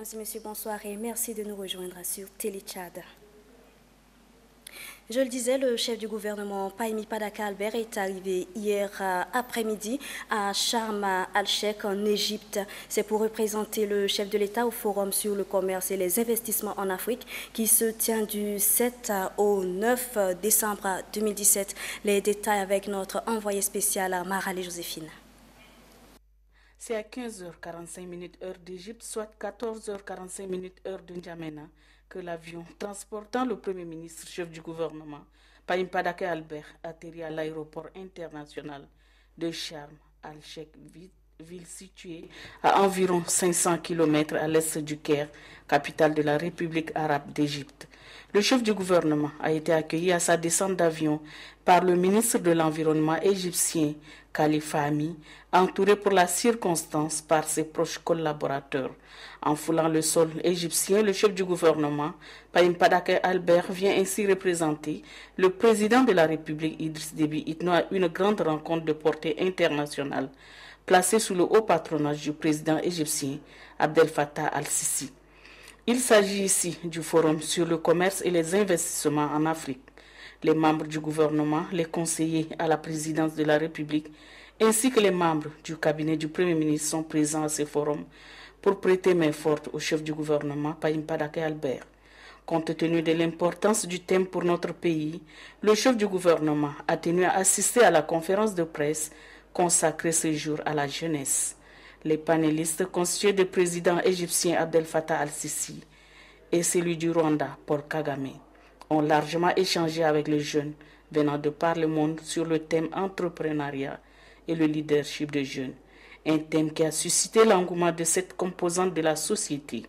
Mesdames bonsoir et merci de nous rejoindre sur Télé Tchad. Je le disais, le chef du gouvernement, Paimi Padaka Albert, est arrivé hier euh, après-midi à Sharm el-Sheikh en Égypte. C'est pour représenter le chef de l'État au Forum sur le commerce et les investissements en Afrique qui se tient du 7 au 9 décembre 2017. Les détails avec notre envoyé spécial Marale Joséphine. C'est à 15h45 heure d'Égypte, soit 14h45 heure de N'Djamena que l'avion transportant le Premier ministre, chef du gouvernement, Paim Padake Albert, atterrit à l'aéroport international de Sharm al-Sheikh, ville située à environ 500 km à l'est du Caire, capitale de la République arabe d'Égypte. Le chef du gouvernement a été accueilli à sa descente d'avion par le ministre de l'Environnement égyptien, Khalifa Ami, entouré pour la circonstance par ses proches collaborateurs. En foulant le sol égyptien, le chef du gouvernement, Paim Padake Albert, vient ainsi représenter le président de la République, Idriss Déby Itno, à une grande rencontre de portée internationale, placée sous le haut patronage du président égyptien, Abdel Fattah al-Sisi. Il s'agit ici du Forum sur le commerce et les investissements en Afrique. Les membres du gouvernement, les conseillers à la présidence de la République, ainsi que les membres du cabinet du Premier ministre sont présents à ce forum pour prêter main forte au chef du gouvernement, Paim Padake Albert. Compte tenu de l'importance du thème pour notre pays, le chef du gouvernement a tenu à assister à la conférence de presse consacrée ce jour à la jeunesse. Les panélistes constitués du président égyptien Abdel Fattah al-Sisi et celui du Rwanda, Paul Kagame, ont largement échangé avec les jeunes venant de par le monde sur le thème entrepreneuriat et le leadership des jeunes, un thème qui a suscité l'engouement de cette composante de la société.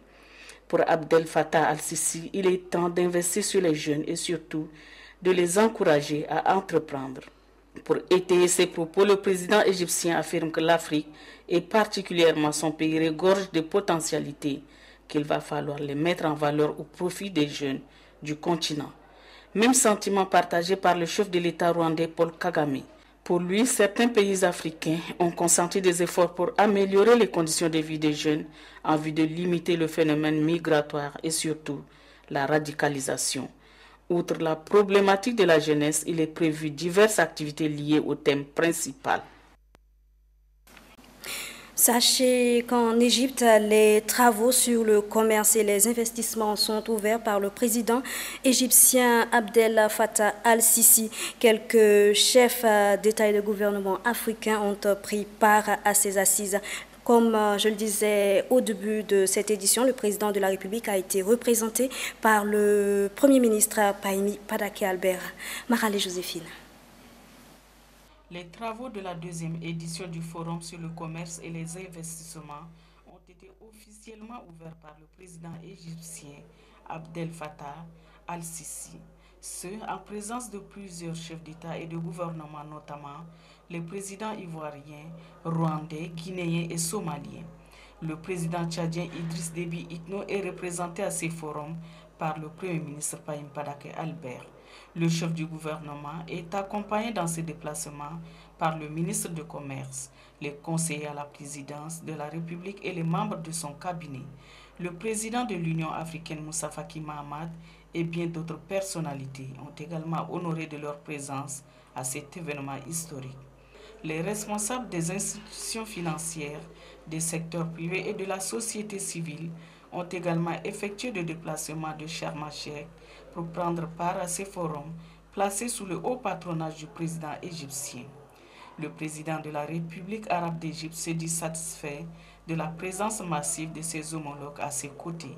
Pour Abdel Fattah al-Sisi, il est temps d'investir sur les jeunes et surtout de les encourager à entreprendre. Pour étayer ses propos, le président égyptien affirme que l'Afrique, et particulièrement son pays, regorge de potentialités qu'il va falloir les mettre en valeur au profit des jeunes du continent. Même sentiment partagé par le chef de l'État rwandais Paul Kagame. Pour lui, certains pays africains ont consenti des efforts pour améliorer les conditions de vie des jeunes en vue de limiter le phénomène migratoire et surtout la radicalisation. Outre la problématique de la jeunesse, il est prévu diverses activités liées au thème principal. Sachez qu'en Égypte, les travaux sur le commerce et les investissements sont ouverts par le président égyptien Abdel Fattah al-Sisi. Quelques chefs d'État et de gouvernement africains ont pris part à ces assises. Comme je le disais au début de cette édition, le président de la République a été représenté par le Premier ministre Paimi Padake Albert. Marale Joséphine. Les travaux de la deuxième édition du Forum sur le commerce et les investissements ont été officiellement ouverts par le président égyptien Abdel Fattah al-Sisi. Ce, en présence de plusieurs chefs d'État et de gouvernement, notamment les présidents ivoiriens, rwandais, guinéens et somaliens. Le président tchadien Idriss Déby Itno est représenté à ces forums par le Premier ministre Paim Padake Albert. Le chef du gouvernement est accompagné dans ses déplacements par le ministre du Commerce, les conseillers à la présidence de la République et les membres de son cabinet, le président de l'Union africaine Moussa Faki Mahamad et bien d'autres personnalités ont également honoré de leur présence à cet événement historique. Les responsables des institutions financières, des secteurs privés et de la société civile ont également effectué des déplacements de Sharm pour prendre part à ces forums placés sous le haut patronage du président égyptien. Le président de la République arabe d'Égypte s'est dit satisfait de la présence massive de ses homologues à ses côtés.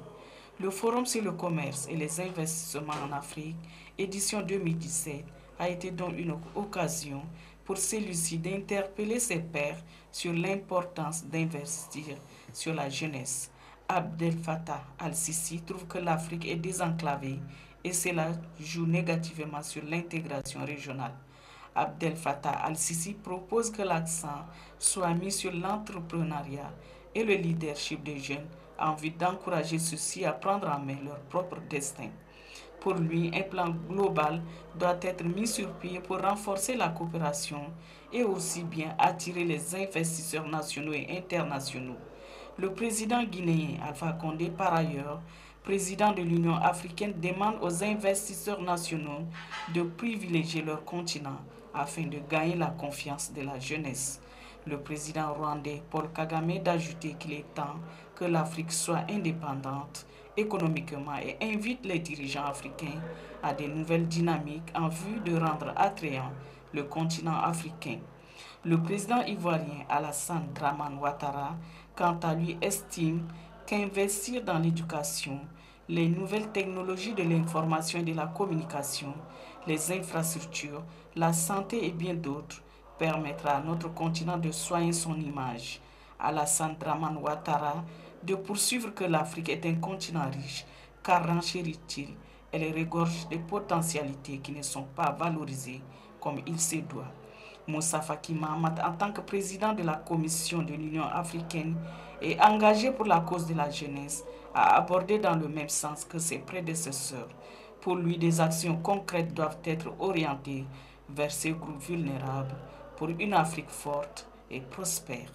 Le Forum sur le commerce et les investissements en Afrique, édition 2017, a été donc une occasion pour celui-ci d'interpeller ses pairs sur l'importance d'investir sur la jeunesse. Abdel Fattah al-Sisi trouve que l'Afrique est désenclavée et cela joue négativement sur l'intégration régionale. Abdel Fattah al-Sisi propose que l'accent soit mis sur l'entrepreneuriat et le leadership des jeunes en vue d'encourager ceux-ci à prendre en main leur propre destin. Pour lui, un plan global doit être mis sur pied pour renforcer la coopération et aussi bien attirer les investisseurs nationaux et internationaux. Le président guinéen Alpha Condé, par ailleurs, président de l'Union africaine, demande aux investisseurs nationaux de privilégier leur continent afin de gagner la confiance de la jeunesse. Le président rwandais Paul Kagame d'ajouter qu'il est temps que l'Afrique soit indépendante économiquement et invite les dirigeants africains à des nouvelles dynamiques en vue de rendre attrayant le continent africain. Le président ivoirien Alassane Draman Ouattara, quant à lui, estime qu'investir dans l'éducation, les nouvelles technologies de l'information et de la communication, les infrastructures, la santé et bien d'autres permettra à notre continent de soigner son image. Alassane Draman Ouattara de poursuivre que l'Afrique est un continent riche, car renchérit-il, elle regorge des potentialités qui ne sont pas valorisées comme il se doit. Moussa Faki Mahamat, en tant que président de la Commission de l'Union africaine et engagé pour la cause de la jeunesse, a abordé dans le même sens que ses prédécesseurs. Pour lui, des actions concrètes doivent être orientées vers ces groupes vulnérables une Afrique forte et prospère.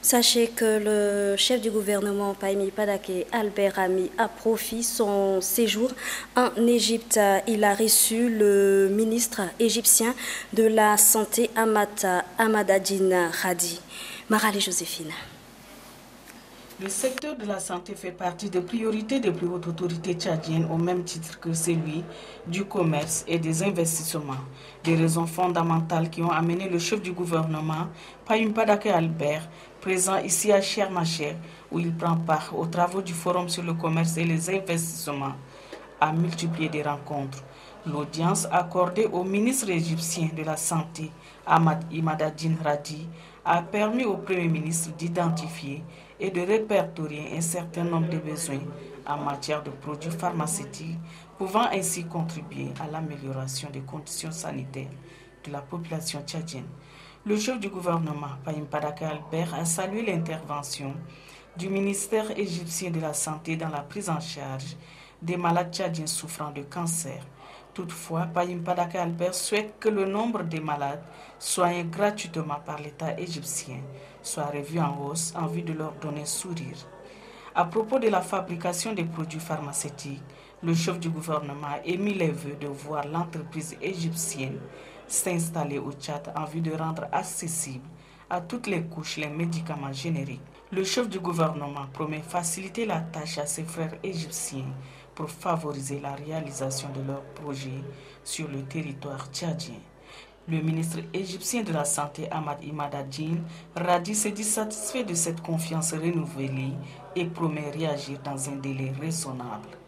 Sachez que le chef du gouvernement, Paimi Padake Albert Ami, a profité son séjour en Égypte. Il a reçu le ministre égyptien de la Santé, Amata Amadadine Hadi. Marale Joséphine. Le secteur de la santé fait partie des priorités des plus hautes autorités tchadiennes au même titre que celui du commerce et des investissements. Des raisons fondamentales qui ont amené le chef du gouvernement, Payim Padake Albert, présent ici à Chermacher, où il prend part aux travaux du Forum sur le commerce et les investissements, à multiplier des rencontres. L'audience accordée au ministre égyptien de la Santé, Ahmad Imadadine Radi, a permis au Premier ministre d'identifier et de répertorier un certain nombre de besoins en matière de produits pharmaceutiques, pouvant ainsi contribuer à l'amélioration des conditions sanitaires de la population tchadienne. Le chef du gouvernement, Paim Padaka Albert, a salué l'intervention du ministère égyptien de la Santé dans la prise en charge des malades tchadiens souffrant de cancer. Toutefois, Paim Padaka Albert souhaite que le nombre de malades soignés gratuitement par l'État égyptien soit revu en hausse en vue de leur donner sourire. À propos de la fabrication des produits pharmaceutiques, le chef du gouvernement a émis les vœux de voir l'entreprise égyptienne s'installer au Tchad en vue de rendre accessible à toutes les couches les médicaments génériques. Le chef du gouvernement promet faciliter la tâche à ses frères égyptiens pour favoriser la réalisation de leurs projets sur le territoire tchadien. Le ministre égyptien de la Santé, Ahmad Imadadjin, Radi se dit satisfait de cette confiance renouvelée et promet réagir dans un délai raisonnable.